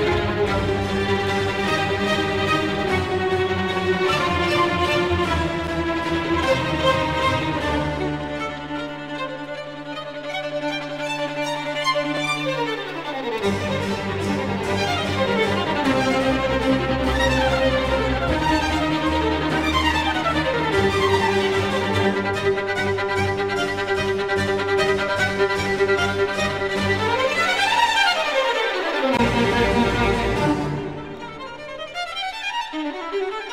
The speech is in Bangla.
Thank you. Thank you.